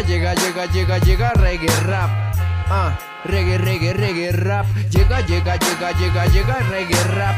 llega, llega, llega, llega reggae rap. Ah, reggae, reggae, reggae rap. Llega, llega, llega, llega, llega reggae rap.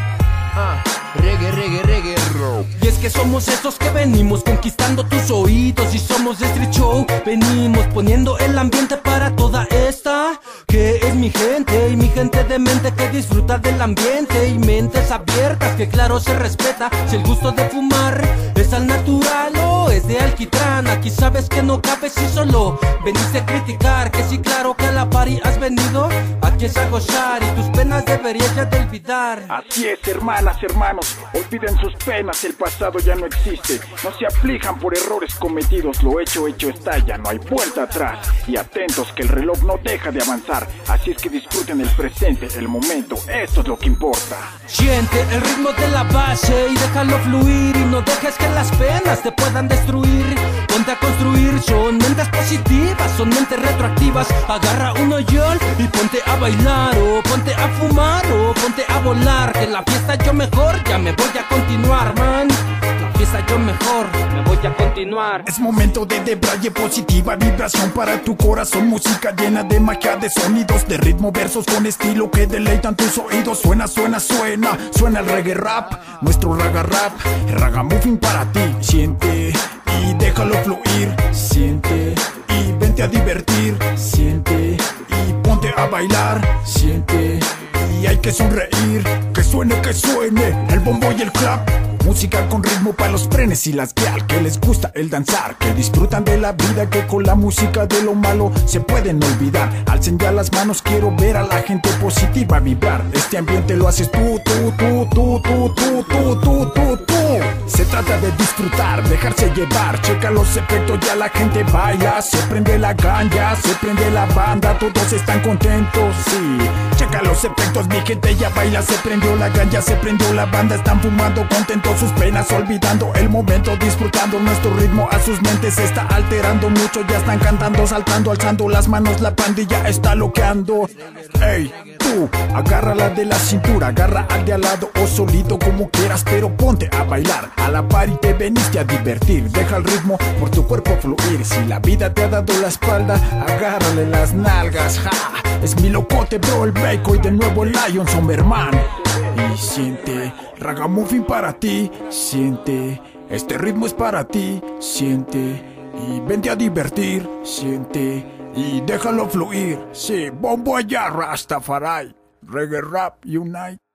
Ah, reggae, reggae, reggae rap. Y es que somos esos que venimos conquistando tus oídos y somos de Street Show. Venimos poniendo el ambiente para toda esta que es mi gente y mi gente de mente que disfruta del ambiente y mentes abiertas que claro se respeta si el gusto de fumar es al natural es de alquitrán. Aquí sabes que no cabe si solo veniste a criticar que sí claro que a la party has venido aquí es a gozar y tus penas deberías ya de olvidar. Así es, hermanas, hermanos, olviden sus penas, el pasado ya no existe. No se aflijan por errores cometidos, lo hecho, hecho está, ya no hay vuelta atrás. Y atentos que el reloj no deja de avanzar, así es que disfruten el presente, el momento, esto es lo que importa. Siente el ritmo de la base y déjalo fluir y no dejes que las penas te puedan destruir. Ponte a construir, son mentes positivas, son mentes retroactivas. Agarra un hoyol y ponte a bailar o ponte a fumar o ponte a volar. Que la fiesta yo mejor ya me voy a continuar, man. Yo mejor me voy a continuar. Es momento de debraye positiva vibración para tu corazón, música llena de magia, de sonidos, de ritmo, versos con estilo que deleitan tus oídos. Suena, suena, suena, suena el reggae rap, nuestro raga rap, el ragamuffin para ti. Siente a bailar, siente y hay que sonreír, que suene, que suene el bombo y el clap. Música con ritmo para los frenes y las gal que les gusta el danzar, que disfrutan de la vida, que con la música de lo malo se pueden olvidar. Alcen ya las manos, quiero ver a la gente positiva vibrar. Este ambiente lo haces tú, tú, tú, tú, tú, tú, tú, tú, tú, tú. Se trata de disfrutar, dejarse llevar, checa los efectos, ya la gente baila, se prende la ganja, se prende la banda, todos están contentos, sí. Checa los efectos, mi gente ya baila, se prendió la ganja, se prendió la banda, están fumando contentos sus penas, olvidando el momento, disfrutando nuestro ritmo, a sus mentes se está alterando mucho, ya están cantando, saltando, alzando las manos, la pandilla está loqueando. Ey, tú, agárrala de la cintura, agarra al de al lado o solito como quieras, pero ponte a bailar, a la par y te veniste a divertir, deja el ritmo por tu cuerpo fluir, si la vida te ha dado la espalda, agárrale las nalgas, ja, es mi locote bro, el bacon y de nuevo el Lion Sommerman. Y siente, ragamuffin para ti, siente, este ritmo es para ti, siente, y vente a divertir, siente, y déjalo fluir, sí, bombo allá, Rastafari, reggae rap unite.